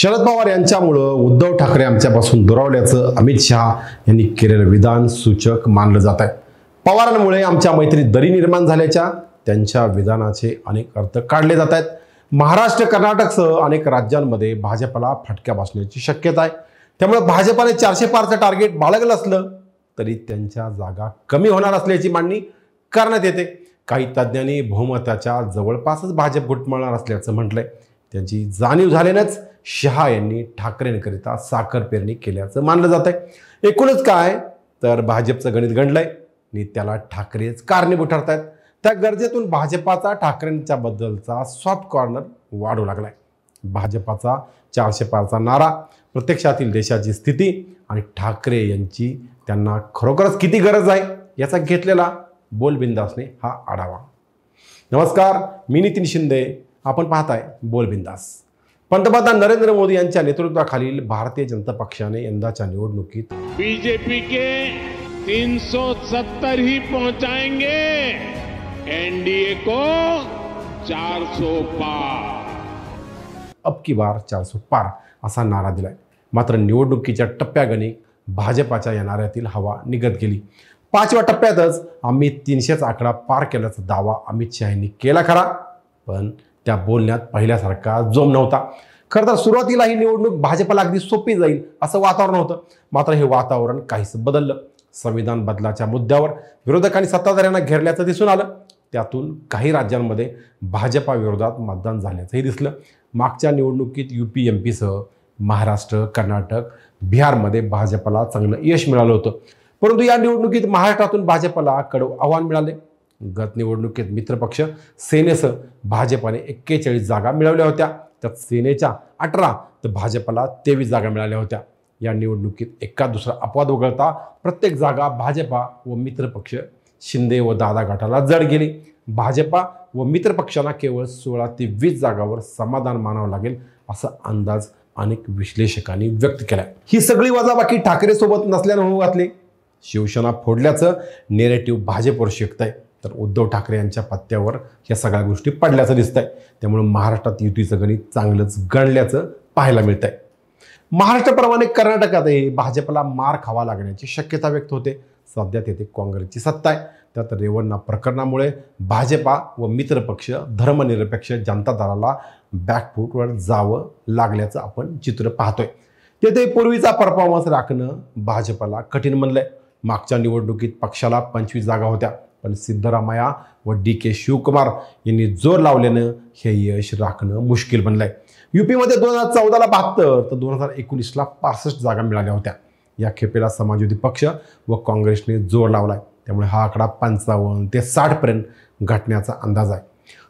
शरद पवार यांच्यामुळं उद्धव ठाकरे आमच्यापासून दुरावल्याचं अमित शहा यांनी केलेलं विधान सूचक मानलं जात आहे. पवारांमुळे आमच्या मैत्रीत दरी निर्माण झाल्याच्या त्यांच्या विधानाचे अनेक अर्थ काढले जात आहेत. महाराष्ट्र कर्नाटकसह अनेक राज्यांमध्ये भाजपला फटक्या बसण्याची शक्यता आहे. त्यामुळे भाजपाने चारशे पारचं टार्गेट बाळगलं असलं तरी त्यांच्या जागा कमी होणार असल्याची मांडणी करण्यात येते. काही तज्ज्ञांनी बहुमताच्या जवळपासच भाजप घुटमळणार असल्याचं म्हटलंय. त्यांची जाणीव झाल्यानंच शहा यांनी ठाकरेंकरिता साखर पेरणी केल्याचं मानलं जात आहे एकूणच काय? तर भाजपचं गणित गणलंय आणि त्याला ठाकरेच कारणीभूत ठरतायत. त्या गरजेतून भाजपाचा ठाकरेंच्या बद्दलचा सॉफ्ट कॉर्नर वाढू लागलाय. भाजपाचा चारशे पारचा नारा प्रत्यक्षातील देशाची स्थिती आणि ठाकरे यांची त्यांना खरोखरच किती गरज आहे याचा घेतलेला बोलबिंदासने हा आढावा. नमस्कार मी नितीन शिंदे आपण पाहताय बोलबिंदास पंतप्रधान नरेंद्र मोदी यांच्या नेतृत्वाखालील भारतीय जनता पक्षाने यंदाच्या निवडणुकीत बीजेपी के 370 ही पहुंचाएंगे। एनडीए को 400 पार। अब की बार चारसो पार असा नारा दिलाय. मात्र निवडणुकीच्या टप्प्यागणिक भाजपाच्या या नाऱ्यातील हवा निघत गेली. पाचव्या टप्प्यातच आम्ही तीनशेचा आकडा पार केल्याचा दावा अमित शहा यांनी केला खरा. पण त्या बोलण्यात पहिल्यासारखा जोम नव्हता. खरं तर सुरुवातीला ही निवडणूक भाजपला अगदी सोपी जाईल असं वातावरण होतं. मात्र हे वातावरण काहीच बदललं. संविधान बदलाच्या मुद्द्यावर विरोधकांनी सत्ताधाऱ्यांना घेरल्याचं दिसून आलं. त्यातून काही राज्यांमध्ये भाजपा विरोधात मतदान झाल्याचंही दिसलं. मागच्या निवडणुकीत यू पी एम पीसह महाराष्ट्र कर्नाटक बिहारमध्ये भाजपला चांगलं यश मिळालं होतं. परंतु या निवडणुकीत महाराष्ट्रातून भाजपला कडव आव्हान मिळाले. गत निवडणुकीत मित्रपक्ष सेनेसह भाजपाने एक्केचाळीस जागा मिळवल्या होत्या. त्यात सेनेच्या अठरा तर भाजपला तेवीस जागा मिळाल्या होत्या. या निवडणुकीत एका दुसरा अपवाद वगळता प्रत्येक जागा भाजपा व मित्रपक्ष शिंदे व दादा गटाला जड गेली. भाजपा व मित्रपक्षांना केवळ सोळा ते वीस जागावर समाधान मानावं लागेल असा अंदाज अनेक विश्लेषकांनी व्यक्त केला ही सगळी वजाबाकी ठाकरे सोबत नसल्यानं होऊ घातली. शिवसेना फोडल्याचं नेरेटिव्ह भाजपवर शिकत आहे तर उद्धव ठाकरे यांच्या पत्त्यावर ह्या सगळ्या गोष्टी पडल्याचं दिसत आहे त्यामुळे महाराष्ट्रात युतीचं गणित चांगलंच गणल्याचं पाहायला मिळत आहे महाराष्ट्राप्रमाणे कर्नाटकातही भाजपला मार खावा लागण्याची शक्यता व्यक्त होते. सध्या तेथे काँग्रेसची सत्ता आहे. त्यात रेवण्णा प्रकरणामुळे भाजपा व मित्रपक्ष धर्मनिरपेक्ष जनता दलाला बॅकफूटवर जावं लागल्याचं आपण चित्र पाहतोय. तेथे पूर्वीचा परफॉर्मन्स राखणं भाजपला कठीण म्हणलंय. मागच्या निवडणुकीत पक्षाला पंचवीस जागा होत्या. पण सिद्धरामय्या व डी के शिवकुमार यांनी जोर लावल्यानं हे यश राखणं मुश्किल बनलंय. युपीमध्ये दोन हजार चौदाला बहात्तर तर दोन हजार एकोणीसला पासष्ट जागा मिळाल्या होत्या. या खेपेला समाजवादी पक्ष व काँग्रेसने जोर लावलाय. त्यामुळे हा आकडा पंचावन्न ते साठपर्यंत घटण्याचा अंदाज आहे.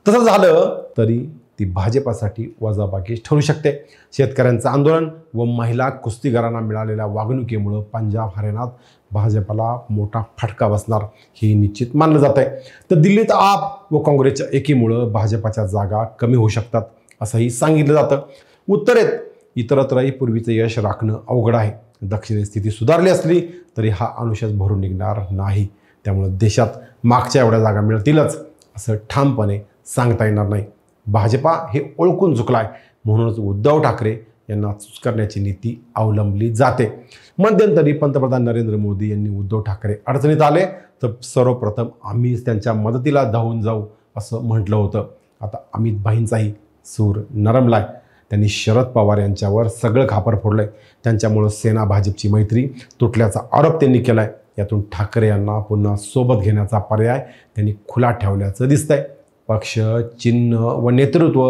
तसं झालं तरी ती भाजपासाठी वजाबाकी ठरू शकते. शेतकऱ्यांचं आंदोलन व महिला कुस्तीगारांना मिळालेल्या वागणुकीमुळं पंजाब हरियाणात भाजपाला मोठा फटका बसणार हे निश्चित मानलं जात आहे तर दिल्लीत आप व काँग्रेसच्या एकीमुळं भाजपाच्या जागा कमी होऊ शकतात असंही सांगितलं जातं. उत्तरेत इतरत्रही पूर्वीचं यश राखणं अवघड आहे. दक्षिणेत स्थिती सुधारली असली तरी हा अनुशेष भरून निघणार नाही. त्यामुळे देशात मागच्या एवढ्या जागा मिळतीलच असं ठामपणे सांगता येणार नाही. भाजपा हे ओळखून चुकलाय म्हणूनच उद्धव ठाकरे यांना करण्याची नीती अवलंबली जाते. मध्यंतरी पंतप्रधान नरेंद्र मोदी यांनी उद्धव ठाकरे अडचणीत आले तर सर्वप्रथम आम्हीच त्यांच्या मदतीला धावून जाऊ असं म्हटलं होतं. आता अमित भाईंचाही सूर नरमलाय. त्यांनी शरद पवार यांच्यावर सगळं खापर फोडलं आहे त्यांच्यामुळं सेना भाजपची मैत्री तुटल्याचा आरोप त्यांनी केला आहे यातून ठाकरे यांना पुन्हा सोबत घेण्याचा पर्याय त्यांनी खुला ठेवल्याचं दिसतंय. पक्ष चिन्ह व नेतृत्व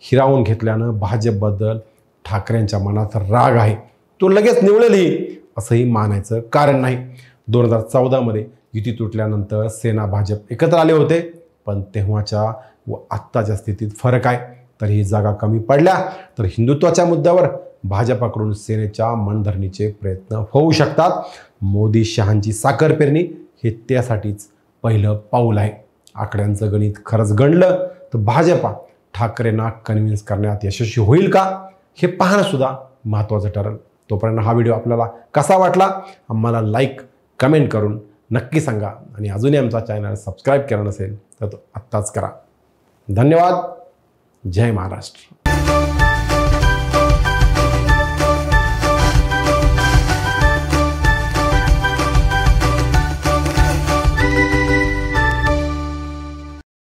हिरावून घेतल्यानं भाजपबद्दल ठाकरेंच्या मनात राग आहे. तो लगेच निवडेलही असंही मानायचं कारण नाही. दोन हजार चौदामध्ये युती तुटल्यानंतर सेना भाजप एकत्र आले होते पण तेव्हाच्या व आत्ताच्या स्थितीत फरक आहे. तर ही जागा कमी पडल्या तर हिंदुत्वाच्या मुद्द्यावर भाजपाकडून सेनेच्या मनधरणीचे प्रयत्न होऊ शकतात. मोदी शहांची साखर पेरणी हे त्यासाठीच पहिलं पाऊल आहे. आकड्यांचं गणित खरंच गणलं तर भाजपा ठाकरेंना कन्व्हिन्स करण्यात यशस्वी होईल का? हे पाहणंसुद्धा महत्त्वाचं ठरेल. तोपर्यंत हा व्हिडिओ आपल्याला कसा वाटला? आम्हाला लाईक कमेंट करून नक्की सांगा. आणि अजूनही आमचा चॅनल सबस्क्राईब केला नसेल तर तो आत्ताच करा. धन्यवाद. जय महाराष्ट्र.